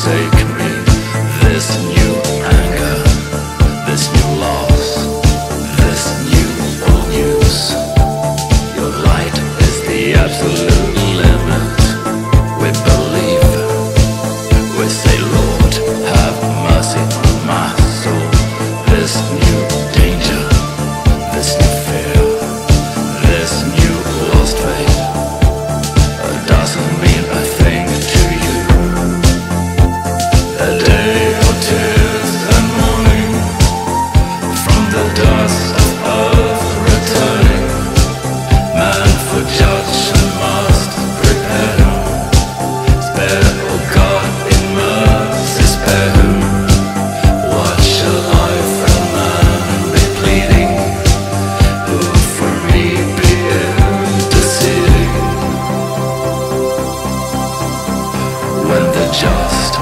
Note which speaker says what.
Speaker 1: sake. Adjust.